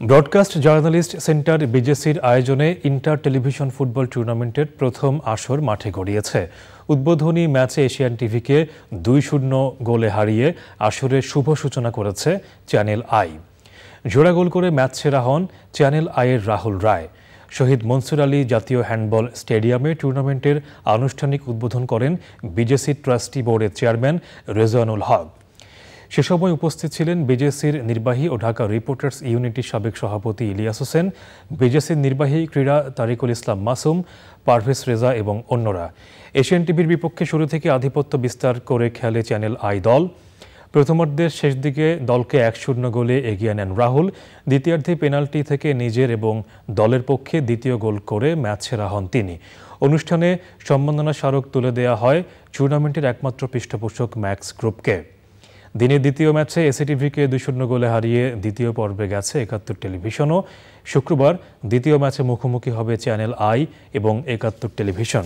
Broadcast journalist centre বিজেসির আয়োজনে inter television football টুর্নামেন্টের প্রথম আসর মাঠে গড়িয়েছে। উদ্বোধনী ম্যাচে এশিয়ান টিভিকে দুই শূন্য গোলে হারিয়ে আসরের শুভ সূচনা করেছে চ্যানেল আই জোড়া গোল করে ম্যাচ সেরা হন চ্যানেল আইয়ের রাহুল রায়। শহীদ মনসুর আলী জাতীয় হ্যান্ডবল স্টেডিয়ামে টুর্নামেন্টের আনুষ্ঠানিক উদ্বোধন করেন বিজেসি ট্রাস্টি বোর্ডের চেয়ারম্যান রেজওয়ানুল হক সে সময় উপস্থিত ছিলেন বিজেসির নির্বাহী ও ঢাকা রিপোর্টার্স ইউনিটির সাবেক সভাপতি ইলিয়াস হোসেন, বিজেসির নির্বাহী ক্রীড়া তারিকুল ইসলাম মাসুম, পারভেজ রেজা এবং অন্যরা। এশিয়ান টিভির বিপক্ষে শুরু থেকে আধিপত্য বিস্তার করে খেলে চ্যানেল আই দল। প্রথমার্ধের শেষ দিকে দলকে এক শূন্য গোলে এগিয়ে নেন রাহুল। দ্বিতীয়ার্ধে পেনাল্টি থেকে নিজের এবং দলের পক্ষে দ্বিতীয় গোল করে ম্যাচ সেরা হন তিনি। অনুষ্ঠানে সম্মাননা স্মারক তুলে দেওয়া হয় টুর্নামেন্টের একমাত্র পৃষ্ঠপোষক ম্যাক্স গ্রুপকে। দিনের দ্বিতীয় ম্যাচে এসিটিভিকে দুই শূন্য গোলে হারিয়ে দ্বিতীয় পর্বে গেছে একাত্তর টেলিভিশনও। শুক্রবার দ্বিতীয় ম্যাচে মুখোমুখি হবে চ্যানেল আই এবং একাত্তর টেলিভিশন।